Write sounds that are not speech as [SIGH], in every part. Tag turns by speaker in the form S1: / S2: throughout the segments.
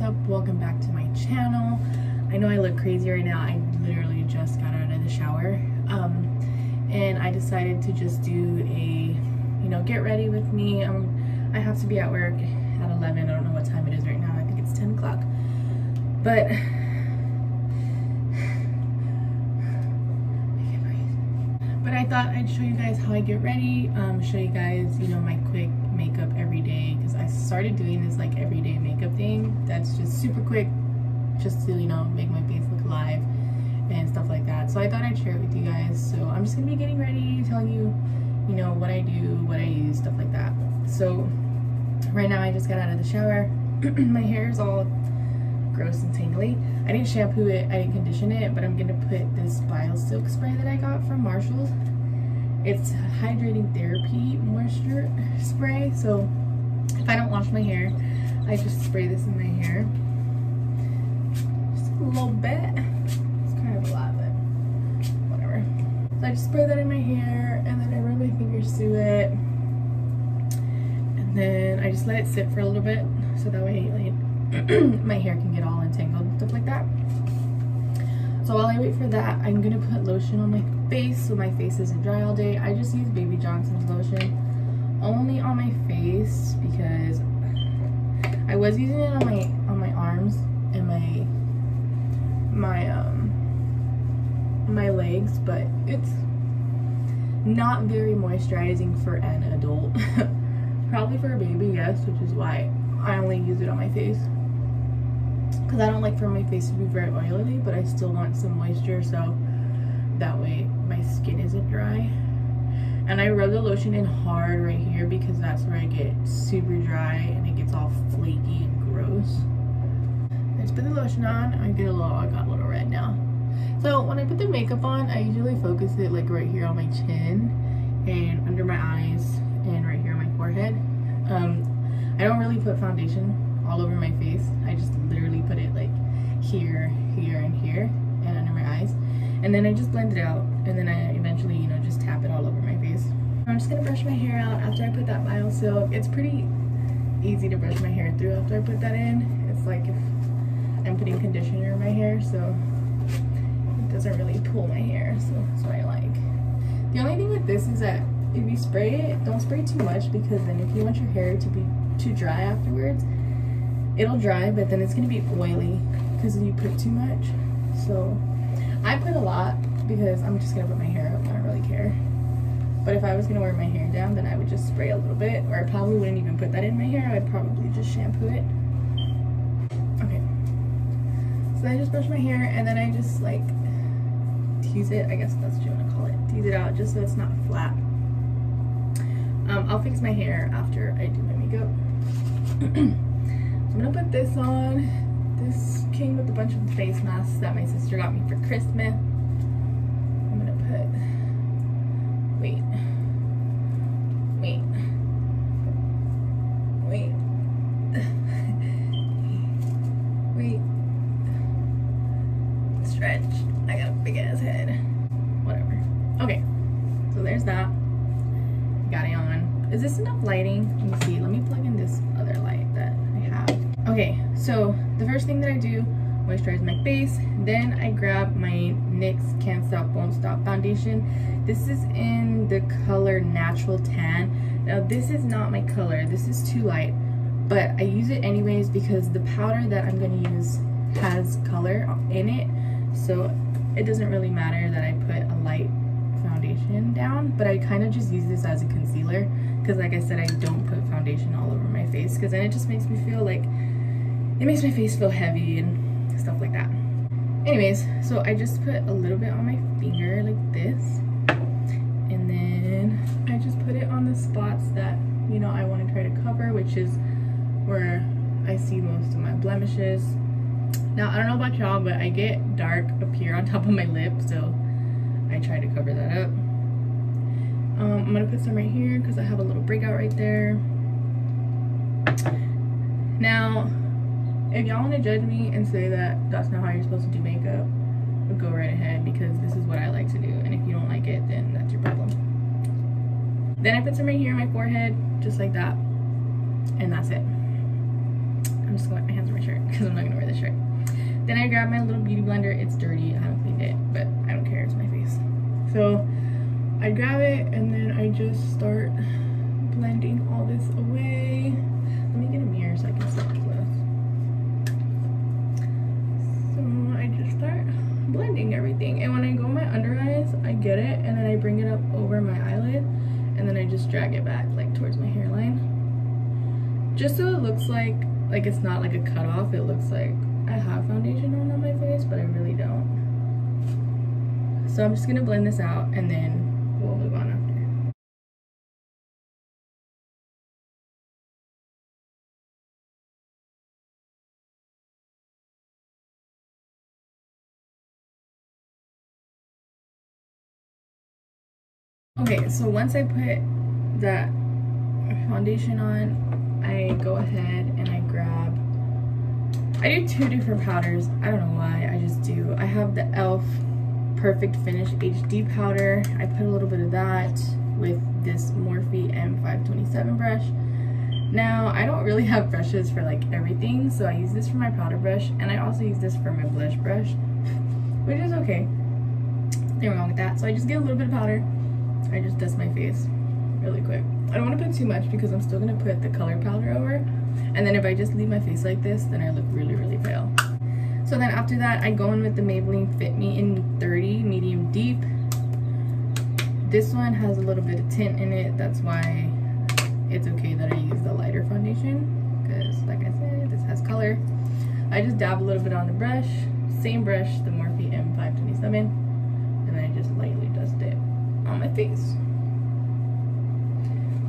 S1: what's up? Welcome back to my channel. I know i look crazy right now. I literally just got out of the shower um and i decided to just do a you know get ready with me. Um i have to be at work at 11 i don't know what time it is right now. I think it's 10 o'clock. But [SIGHS] I but I thought I'd show you guys how I get ready, um, show you guys, you know, my quick makeup every day because I started doing this like everyday makeup thing that's just super quick just to, you know, make my face look alive and stuff like that. So I thought I'd share it with you guys. So I'm just gonna be getting ready, telling you, you know, what I do, what I use, stuff like that. So right now I just got out of the shower. [CLEARS THROAT] my hair is all gross and tangly. I didn't shampoo it, I didn't condition it, but I'm gonna put this Biosilk spray that I got from Marshalls. It's hydrating therapy moisture spray. So if I don't wash my hair, I just spray this in my hair. Just a little bit. It's kind of a lot, but whatever. So I just spray that in my hair and then I run my fingers through it. And then I just let it sit for a little bit so that way like [CLEARS THROAT] my hair can get all entangled stuff like that. So while I wait for that, I'm gonna put lotion on my face so my face isn't dry all day. I just use Baby Johnson's lotion only on my face because I was using it on my on my arms and my my um my legs, but it's not very moisturizing for an adult. [LAUGHS] Probably for a baby, yes, which is why I only use it on my face because I don't like for my face to be very oily but I still want some moisture so that way my skin isn't dry. And I rub the lotion in hard right here because that's where I get super dry and it gets all flaky and gross. I just put the lotion on. I get a little I got a little red now. So when I put the makeup on I usually focus it like right here on my chin and under my eyes and right here on my forehead. Um, I don't really put foundation all over my face. I just literally put it like here, here, and here, and under my eyes. And then I just blend it out, and then I eventually, you know, just tap it all over my face. I'm just gonna brush my hair out after I put that Biosilk. It's pretty easy to brush my hair through after I put that in. It's like if I'm putting conditioner in my hair, so it doesn't really pull my hair, so that's what I like. The only thing with this is that if you spray it, don't spray too much because then if you want your hair to be too dry afterwards, it'll dry, but then it's gonna be oily because you put too much. So I put a lot because I'm just gonna put my hair up. I don't really care. But if I was gonna wear my hair down, then I would just spray a little bit, or I probably wouldn't even put that in my hair. I'd probably just shampoo it. Okay. So I just brush my hair, and then I just like tease it. I guess that's what you want to call it. Tease it out just so it's not flat. Um, I'll fix my hair after I do my makeup. [CLEARS THROAT] I'm gonna put this on. This came with a bunch of face masks that my sister got me for Christmas. I'm gonna put, wait, wait, wait, [LAUGHS] wait, stretch. I got a big ass head. Whatever. Okay, so there's that. Got it on. Is this enough lighting? Let me see. Let me plug in this other light Okay, so the first thing that I do, moisturize my face. Then I grab my NYX Can't Stop Won't Stop foundation. This is in the color Natural Tan. Now this is not my color, this is too light. But I use it anyways because the powder that I'm going to use has color in it. So it doesn't really matter that I put a light foundation down. But I kind of just use this as a concealer. Because like I said, I don't put foundation all over my face. Because then it just makes me feel like it makes my face feel heavy and stuff like that. Anyways, so I just put a little bit on my finger like this. And then I just put it on the spots that, you know, I want to try to cover, which is where I see most of my blemishes. Now, I don't know about y'all, but I get dark up here on [LAUGHS] top of my lip, so I try to cover that up. Um, I'm going to put some right here because I have a little breakout right there. Now, if y'all want to judge me and say that that's not how you're supposed to do makeup, go right ahead because this is what I like to do. And if you don't like it, then that's your problem. Then I put some right here on my forehead, just like that. And that's it. I'm just gonna my hands on my shirt because I'm not gonna wear this shirt. Then I grab my little beauty blender. It's dirty. I haven't cleaned it, but I don't care. It's my face. So I grab it and then I just start blending all this away. Let me get a mirror so I can see up close. So I just start blending everything. And when I go my under eyes, I get it and then I bring it up over my eyelid and then I just drag it back like towards my hairline. Just so it looks like, like it's not like a cut off. It looks like I have foundation on on my face, but I really don't. So I'm just gonna blend this out and then we'll move on Okay, so once I put that foundation on, I go ahead and I grab, I do two different powders. I don't know why, I just do. I have the e.l.f. Perfect Finish HD powder. I put a little bit of that with this Morphe M527 brush. Now, I don't really have brushes for like everything, so I use this for my powder brush, and I also use this for my blush brush, [LAUGHS] which is okay. Nothing wrong with that. So I just get a little bit of powder, I just dust my face really quick. I don't want to put too much because I'm still going to put the color powder over. And then if I just leave my face like this, then I look really, really pale. So then after that, I go in with the Maybelline Fit Me in 30 Medium Deep. This one has a little bit of tint in it. That's why it's okay that I use the lighter foundation. Because like I said, this has color. I just dab a little bit on the brush. Same brush, the Morphe M527. And then I just lightly dust it on my face.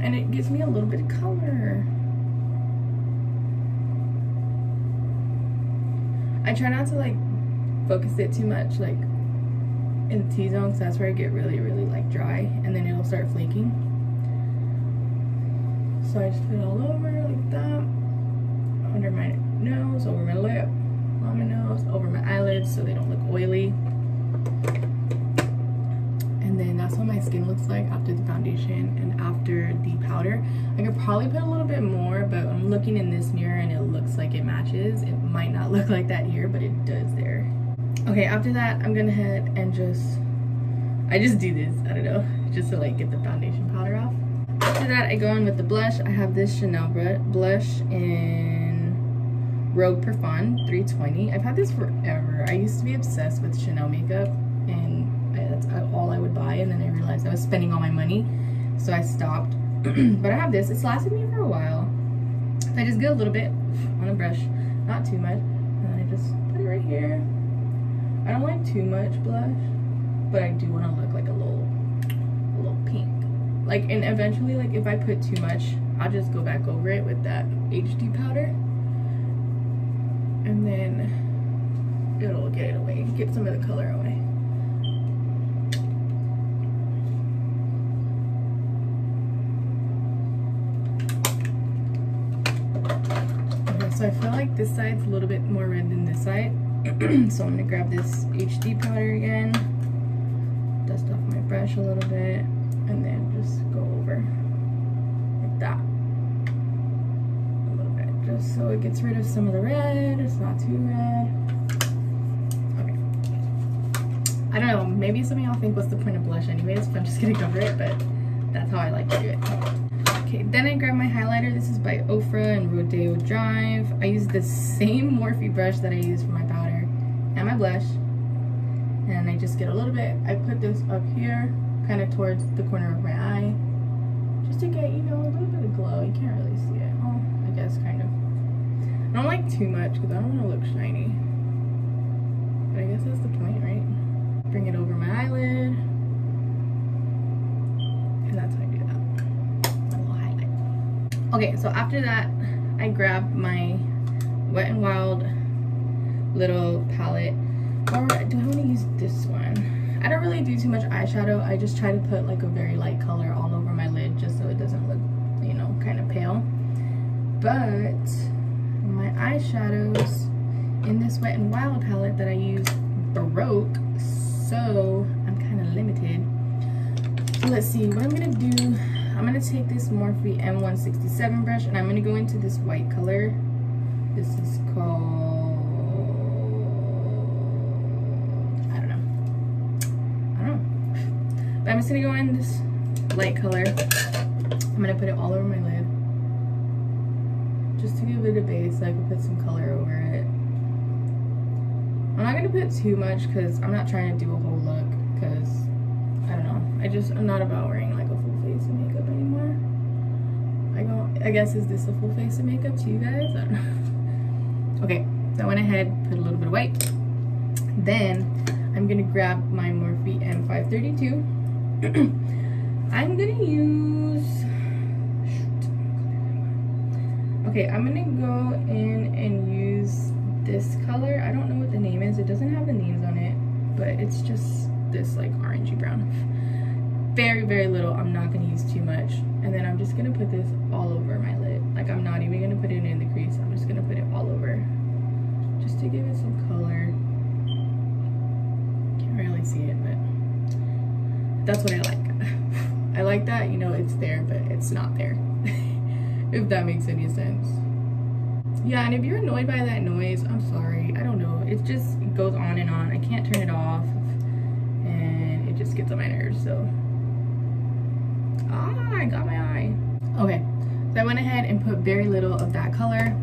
S1: And it gives me a little bit of color. I try not to like focus it too much like in the T-zone because that's where I get really, really like dry and then it'll start flaking. So I just put it all over like that. Under my nose, over my lip, on my nose, over my eyelids so they don't look oily that's what my skin looks like after the foundation and after the powder. I could probably put a little bit more but i'm looking in this mirror and it looks like it matches. It might not [LAUGHS] look like that here but it does there. Okay after that i'm gonna head and just i just do this i don't know [LAUGHS] just to like get the foundation powder off. After that i go in with the blush. I have this chanel blush in Rouge Profond 320 i've had this forever. I used to be obsessed with chanel makeup and that's all I would buy and then I I was spending all my money so I stopped. [CLEARS THROAT] But I have this. It's lasted me for a while. I just get a little bit on a brush not too much and then I just put it right here. I don't like too much blush but I do want to look like a little a little pink. Like and eventually like if I put too much I'll just go back over it with that HD powder. And then it'll get it away get some of the color away so I feel like this side's a little bit more red than this side. [CLEARS THROAT] so I'm gonna grab this HD powder again, dust off my brush a little bit, and then just go over like that. A little bit, just so it gets rid of some of the red, it's not too red. Okay. I don't know, maybe some of y'all think what's the point of blush anyways, but I'm just gonna cover it, but that's how I like to do it. Okay, then I grab my highlighter. This is by Ofra and Rodeo Drive. I use the same Morphe brush that I use for my powder and my blush. And I just get a little bit, I put this up here, kind of towards the corner of my eye. Just to get, you know, a little bit of glow. You can't really see it. Oh, I guess kind of. I don't like too much because I don't want to look shiny. But I guess that's the point, right? Bring it over my eyelid. And that's how I do that. Okay, so after that, I grabbed my Wet n Wild little palette. Or do I want to use this one? I don't really do too much eyeshadow. I just try to put like a very light color all over my lid just so it doesn't look, you know, kind of pale. But my eyeshadows in this Wet n Wild palette that I use Baroque, so I'm kind of limited. So let's see, what I'm going to do I'm going to take this Morphe M167 brush and I'm going to go into this white color This is called, I don't know. I don't know. But I'm just gonna go in this light color. I'm gonna put it all over my lid. Just to give it a base so I can put some color over it. I'm not gonna put too much because I'm not trying to do a whole look because I don't know. I just, I'm not about wearing like face of makeup anymore. I go, I guess is this a full face of makeup to you guys? I don't know. [LAUGHS] Okay, so I went ahead, put a little bit of white. Then I'm gonna grab my Morphe M532. [CLEARS THROAT] I'm gonna use, shoot. okay, I'm gonna go in and use this color. I don't know what the name is. It doesn't have the names on it, but it's just this like orangey brown. Very, very little. I'm not gonna use too much. And then I'm just gonna put this all over my lid. Like I'm not even gonna put it in the crease. I'm just gonna put it all over just to give it some color. Can't really see it, but that's what I like. [LAUGHS] I like that, you know, it's there, but it's not there. [LAUGHS] if that makes any sense. Yeah, and if you're annoyed by that noise, I'm sorry. I don't know. It just goes on and on. I can't turn it off. And it just gets on my nerves, so. I got my eye. Okay, so I went ahead and put very little of that color.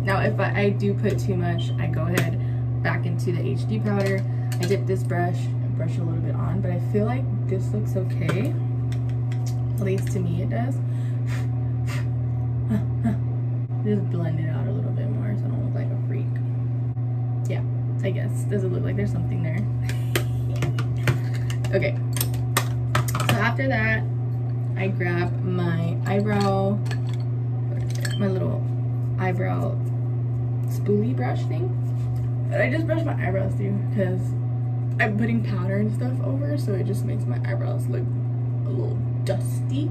S1: Now, if I, I do put too much, I go ahead back into the HD powder. I dip this brush and brush a little bit on, but I feel like this looks okay. At least to me it does. [SIGHS] Just blend it out a little bit more so I don't look like a freak. Yeah, I guess. Does it look like there's something there? [LAUGHS] okay. So after that, I grab my eyebrow, my little eyebrow spoolie brush thing. And I just brush my eyebrows through because I'm putting powder and stuff over so it just makes my eyebrows look a little dusty.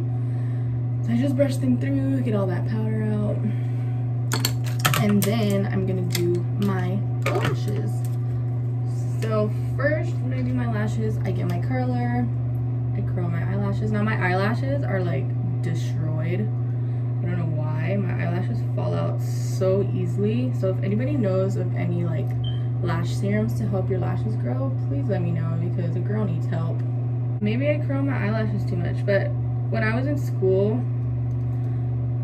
S1: So I just brush them through, get all that powder out. And then I'm gonna do my lashes. So first, when I do my lashes, I get my curler, I curl my eyelashes. Now my eyelashes are like destroyed. I don't know why. My eyelashes fall out so easily. So if anybody knows of any like lash serums to help your lashes grow, please let me know because a girl needs help. Maybe I curl my eyelashes too much, but when I was in school,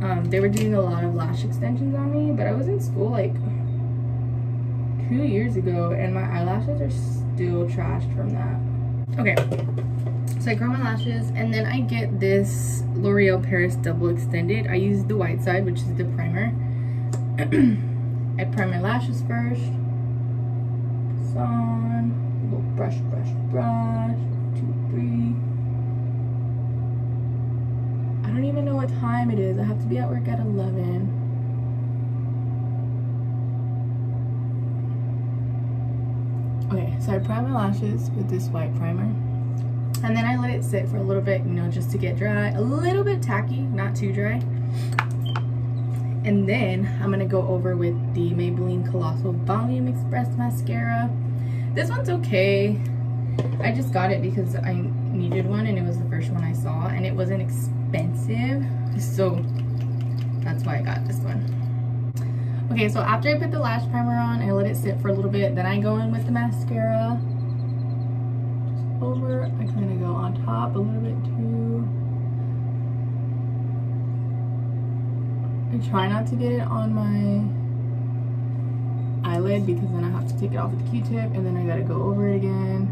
S1: um, they were doing a lot of lash extensions on me, but I was in school like two years ago and my eyelashes are still trashed from that. Okay, so I curl my lashes and then I get this L'Oreal Paris Double Extended. I use the white side, which is the primer. [CLEARS THROAT] I prime my lashes first. This on, little brush, brush, brush, two, three. I don't even know what time it is. I have to be at work at 11. Okay, so I prime my lashes with this white primer. And then I let it sit for a little bit, you know, just to get dry. A little bit tacky, not too dry. And then I'm gonna go over with the Maybelline Colossal Volume Express Mascara. This one's okay. I just got it because I needed one and it was the first one I saw and it wasn't expensive. So that's why I got this one. Okay, so after I put the lash primer on, I let it sit for a little bit. Then I go in with the mascara. Over, I kind of go on top a little bit too. I try not to get it on my eyelid because then I have to take it off with the Q-tip, and then I gotta go over it again.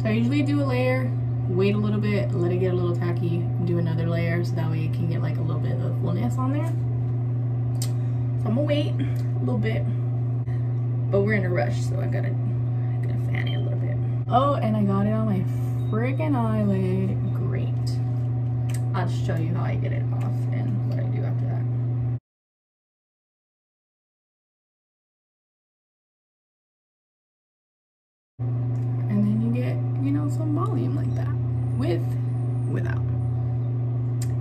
S1: So I usually do a layer, wait a little bit, let it get a little tacky, do another layer so that way it can get like a little bit of fullness on there. So I'm gonna wait a little bit, but we're in a rush, so I gotta, I gotta fan it a little bit. Oh, and I got it on my freaking eyelid. Great. I'll just show you how I get it off and what I do after that. And then you get, you know, some volume like that. With, without.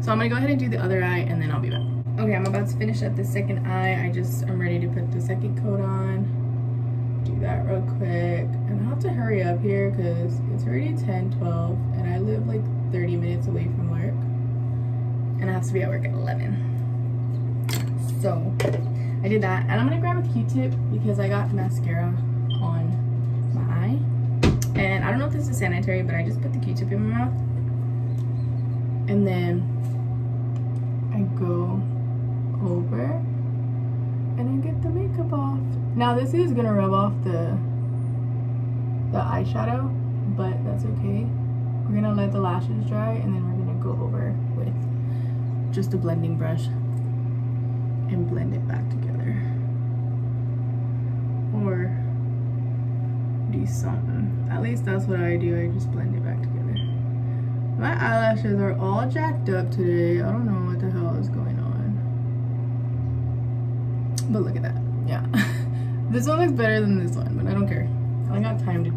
S1: So I'm gonna go ahead and do the other eye and then I'll be back. Okay, I'm about to finish up the second eye. I just, I'm ready to put the second coat on. do that real quick. And I have to hurry up here because it's already 10, 12, and I live like 30 minutes away from work. And I have to be at work at 11. So I did that. And I'm gonna grab a Q-tip because I got mascara on my eye. And I don't know if this is sanitary, but I just put the Q-tip in my mouth. And then I go over and I get the makeup off. Now this is gonna rub off the the eyeshadow, but that's okay. We're gonna let the lashes dry and then we're gonna go over with just a blending brush and blend it back together. Or do something. At least that's what I do. I just blend it back together. My eyelashes are all jacked up today. I don't know what the hell is going on. But look at that. Yeah. [LAUGHS] this one looks better than this one, but I don't care. I got time to,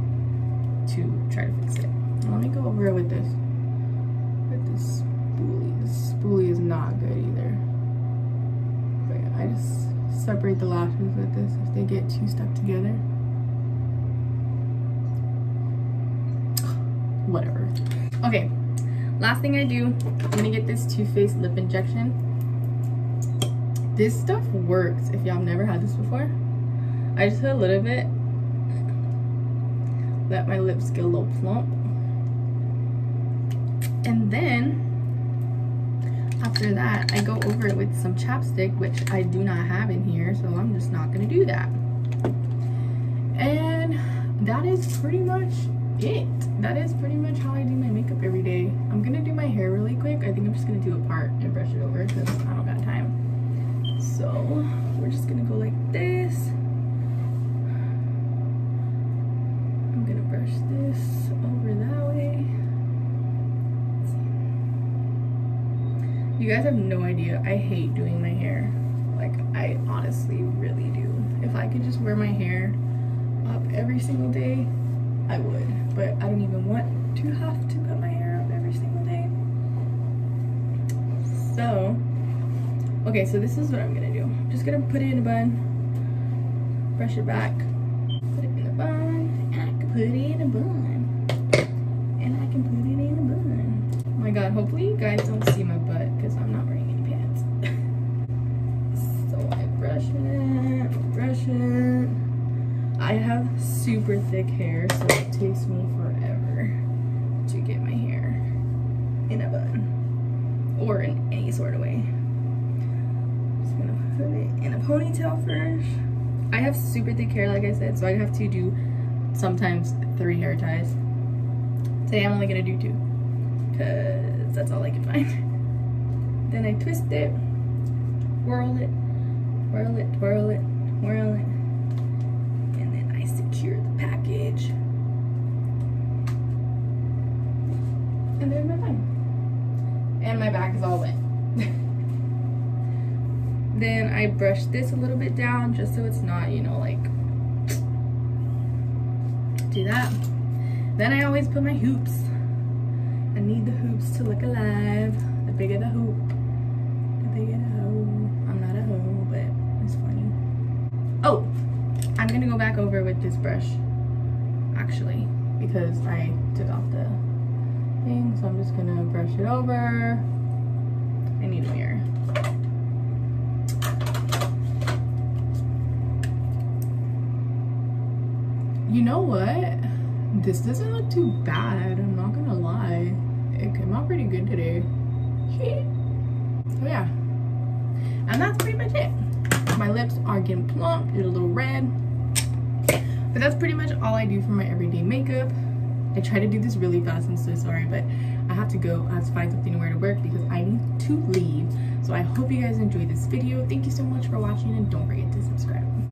S1: to try to fix it. Let me go over it with this. With this spoolie. This spoolie is not good either. But yeah, I just separate the lashes with this if they get too stuck together. [GASPS] Whatever. Okay, last thing I do, I'm gonna get this Too Faced lip injection this stuff works if y'all never had this before. I just put a little bit. Let my lips get a little plump. And then, after that, I go over it with some chapstick, which I do not have in here, so I'm just not to do that. And that is pretty much it. That is pretty much how I do my makeup every day. I'm to do my hair really quick. I think I'm just to do a part and brush it over because I don't got time. So we're just gonna go like this. I'm gonna brush this over that way. You guys have no idea. I hate doing my hair. Like I honestly really do. If I could just wear my hair up every single day, I would. But I don't even want to have to put my hair up every single day. So Okay, so this is what I'm gonna do. I'm just gonna put it in a bun, brush it back, put it in a bun, and I can put it in a bun. And I can put it in a bun. Oh my god, hopefully you guys don't see my butt because I'm not wearing any pants. so I brush it, brush it. I have super thick hair, so it takes me forever to get my hair in a bun or in any sort of way I'm just gonna put it in a ponytail first. I have super thick hair, like I said, so I have to do sometimes three hair ties. Today I'm only gonna do two, because that's all I can find. then I twist it, whirl it, whirl it, twirl it, whirl it, and then I secure the package. And my. And my back is all wet. [LAUGHS] Then I brush this a little bit down just so it's not, you know, like, [SNIFFS] do that. Then I always put my hoops. I need the hoops to look alive. The bigger the hoop, the bigger the hoe. I'm not a hoe, but it's funny. Oh, I'm gonna go back over with this brush, actually, because I took off the thing. So I'm just gonna brush it over. I need a mirror. You know what? This doesn't look too bad. I'm not gonna lie. It came out pretty good today. So yeah. And that's pretty much it. My lips are getting plump. They're a little red. But that's pretty much all I do for my everyday makeup. I try to do this really fast. I'm so sorry, but I have to go. I have to find something to wear to work because I need to leave. So I hope you guys enjoyed this video. Thank you so much for watching and don't forget to subscribe.